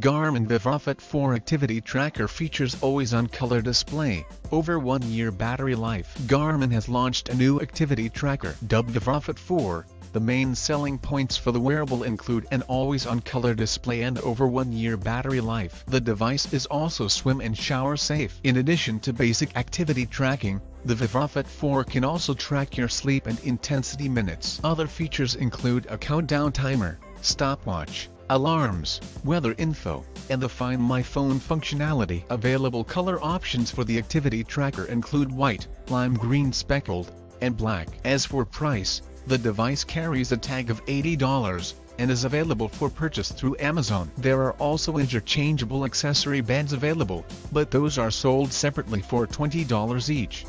Garmin Vivofit 4 Activity Tracker features always-on color display, over one year battery life. Garmin has launched a new activity tracker dubbed Vivofit 4. The main selling points for the wearable include an always-on color display and over one year battery life. The device is also swim and shower safe. In addition to basic activity tracking, the Vivofit 4 can also track your sleep and intensity minutes. Other features include a countdown timer, stopwatch, alarms, weather info, and the Find My Phone functionality. Available color options for the activity tracker include white, lime green speckled, and black. As for price, the device carries a tag of $80 and is available for purchase through Amazon. There are also interchangeable accessory bands available, but those are sold separately for $20 each.